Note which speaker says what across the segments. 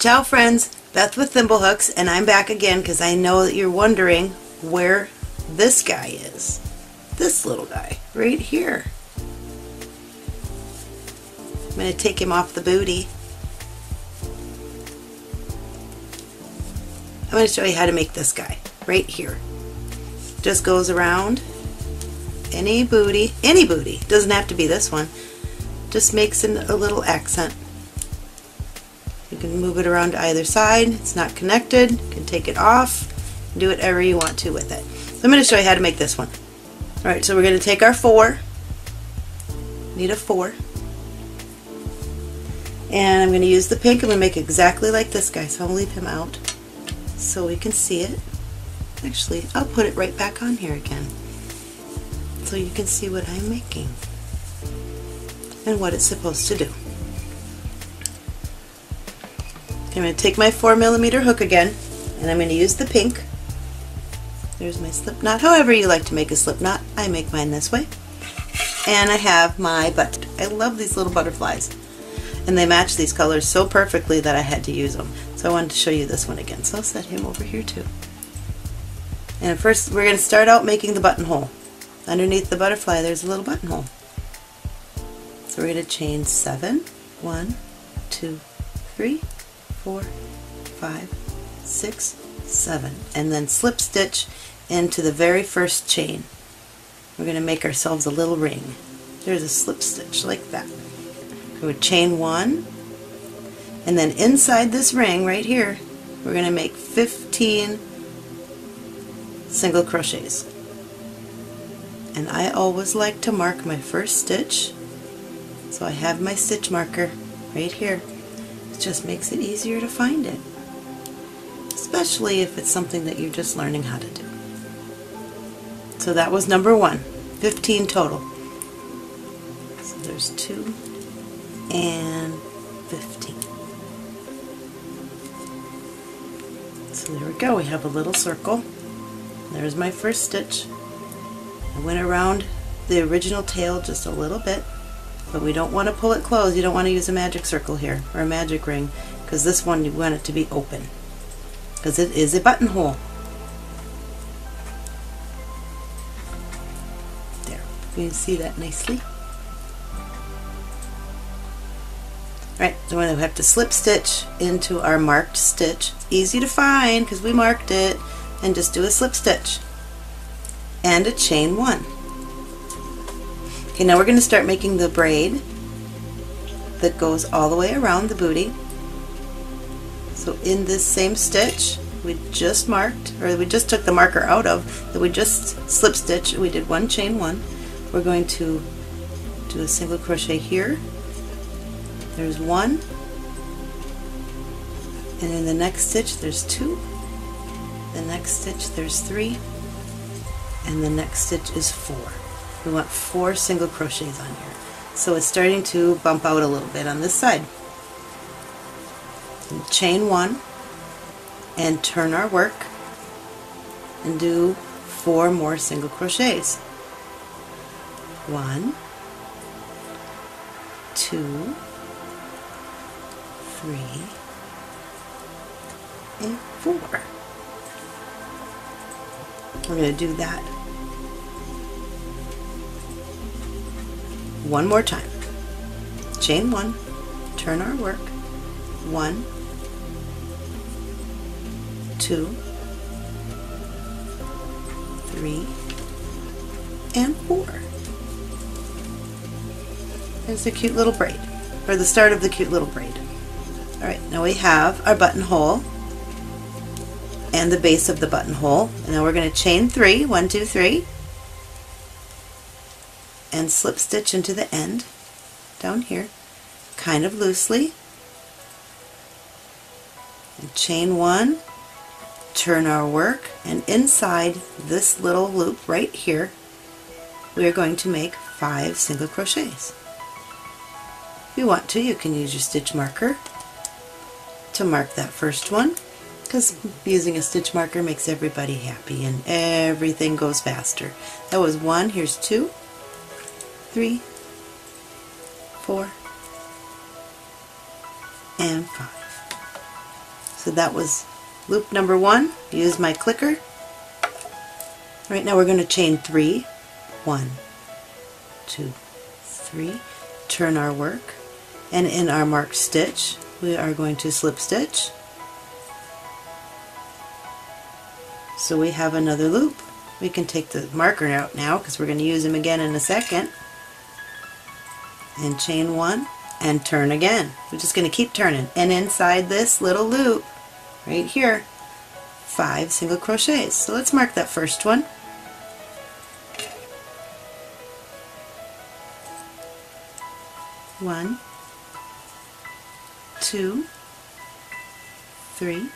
Speaker 1: Ciao friends, Beth with ThimbleHooks and I'm back again because I know that you're wondering where this guy is. This little guy right here. I'm going to take him off the bootie. I'm going to show you how to make this guy right here. Just goes around any bootie, any bootie, doesn't have to be this one, just makes an, a little accent. You can move it around to either side, it's not connected, you can take it off, do whatever you want to with it. So I'm going to show you how to make this one. Alright, so we're going to take our four, need a four, and I'm going to use the pink, I'm going to make exactly like this guy, so I'll leave him out so we can see it. Actually, I'll put it right back on here again so you can see what I'm making and what it's supposed to do. I'm going to take my 4 millimeter hook again and I'm going to use the pink. There's my slip knot. However you like to make a slip knot, I make mine this way. And I have my butt. I love these little butterflies. And they match these colors so perfectly that I had to use them. So I wanted to show you this one again. So I'll set him over here too. And first we're going to start out making the buttonhole. Underneath the butterfly there's a little buttonhole. So we're going to chain seven, one, two, three, four, five, six, seven, and then slip stitch into the very first chain. We're going to make ourselves a little ring. There's a slip stitch like that. We would chain one, and then inside this ring right here, we're going to make 15 single crochets. And I always like to mark my first stitch, so I have my stitch marker right here just makes it easier to find it. Especially if it's something that you're just learning how to do. So that was number one, 15 total. So there's two and 15. So there we go, we have a little circle. There's my first stitch. I went around the original tail just a little bit but we don't want to pull it closed. You don't want to use a magic circle here or a magic ring because this one you want it to be open because it is a buttonhole. There, you can see that nicely. Right, so we're going to have to slip stitch into our marked stitch. easy to find because we marked it and just do a slip stitch and a chain one. Okay, now we're going to start making the braid that goes all the way around the bootie. So in this same stitch we just marked, or we just took the marker out of, that we just slip stitch, we did one chain one. We're going to do a single crochet here. There's one. And in the next stitch there's two. The next stitch there's three. And the next stitch is four we want four single crochets on here. So it's starting to bump out a little bit on this side. And chain one and turn our work and do four more single crochets. One, two, three, and four. We're going to do that one more time. Chain one, turn our work, one, two, three, and four. There's a cute little braid, or the start of the cute little braid. Alright, now we have our buttonhole and the base of the buttonhole. And now we're going to chain three, one, two, three, and slip stitch into the end down here kind of loosely. And chain one turn our work and inside this little loop right here we are going to make five single crochets. If you want to you can use your stitch marker to mark that first one because using a stitch marker makes everybody happy and everything goes faster. That was one, here's two, three, four, and five. So that was loop number one. Use my clicker. Right now we're going to chain three. One, two, three. Turn our work. And in our marked stitch, we are going to slip stitch. So we have another loop. We can take the marker out now because we're going to use them again in a second. And chain one and turn again. We're just going to keep turning. And inside this little loop, right here, five single crochets. So let's mark that first one. One, two, three,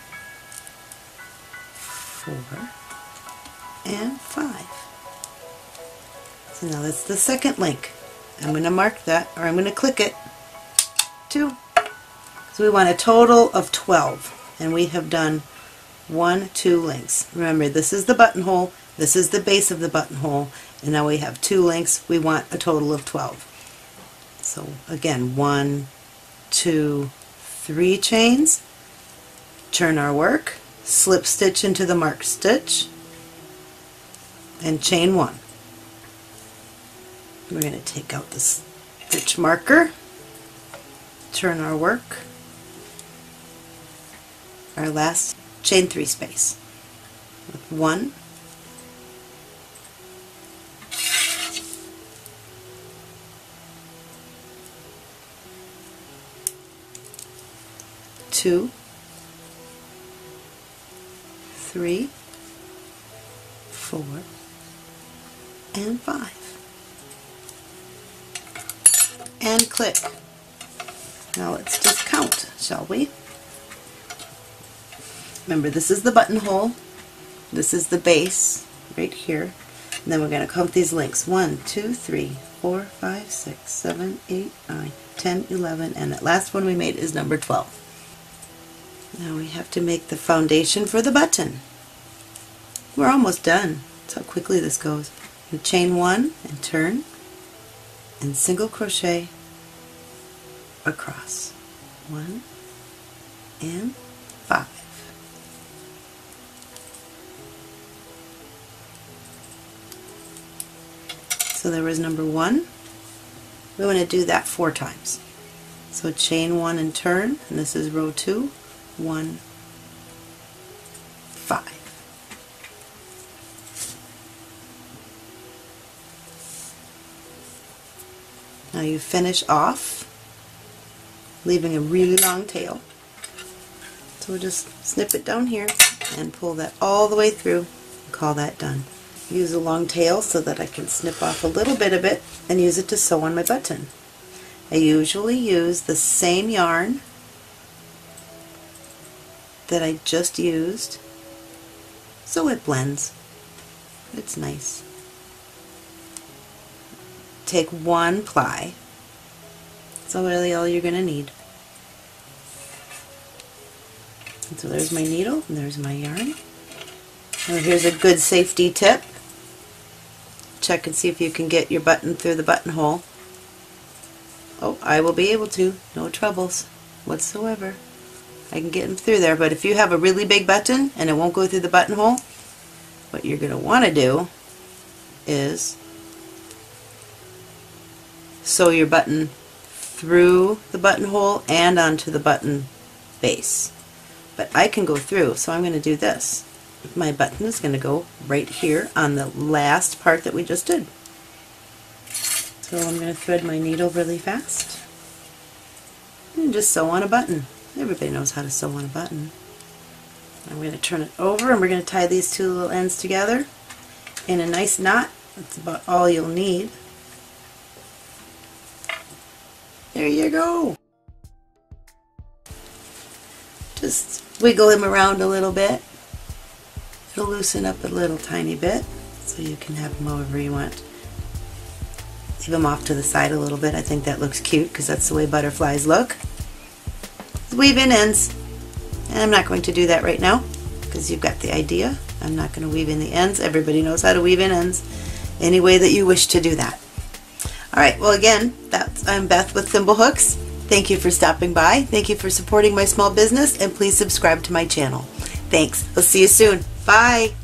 Speaker 1: four, and five. So now that's the second link. I'm going to mark that, or I'm going to click it, two. So we want a total of 12, and we have done one, two links. Remember, this is the buttonhole, this is the base of the buttonhole, and now we have two links. We want a total of 12. So again, one, two, three chains, turn our work, slip stitch into the marked stitch, and chain one. We're going to take out the stitch marker, turn our work, our last chain three space. With one, two, three, four, and five. Click. Now let's just count, shall we? Remember, this is the buttonhole. This is the base, right here. And then we're going to count these links. 1, 2, 3, 4, 5, 6, 7, 8, 9, 10, 11, and that last one we made is number 12. Now we have to make the foundation for the button. We're almost done. That's how quickly this goes. You chain one and turn and single crochet across. One and five. So there was number one. We want to do that four times. So chain one and turn, and this is row two one, five. Now you finish off leaving a really long tail. So we'll just snip it down here and pull that all the way through call that done. Use a long tail so that I can snip off a little bit of it and use it to sew on my button. I usually use the same yarn that I just used so it blends. It's nice. Take one ply. That's really all you're going to need. And so there's my needle and there's my yarn. Now here's a good safety tip. Check and see if you can get your button through the buttonhole. Oh, I will be able to. No troubles whatsoever. I can get them through there, but if you have a really big button and it won't go through the buttonhole, what you're going to want to do is sew your button through the buttonhole and onto the button base. But I can go through, so I'm going to do this. My button is going to go right here on the last part that we just did. So I'm going to thread my needle really fast and just sew on a button. Everybody knows how to sew on a button. I'm going to turn it over and we're going to tie these two little ends together in a nice knot. That's about all you'll need. There you go. Just wiggle him around a little bit. It'll loosen up a little tiny bit so you can have him however you want. Leave him off to the side a little bit. I think that looks cute because that's the way butterflies look weave in ends. And I'm not going to do that right now because you've got the idea. I'm not going to weave in the ends. Everybody knows how to weave in ends any way that you wish to do that. Alright, well again, that's I'm Beth with ThimbleHooks, Thank you for stopping by. Thank you for supporting my small business and please subscribe to my channel. Thanks. I'll see you soon. Bye.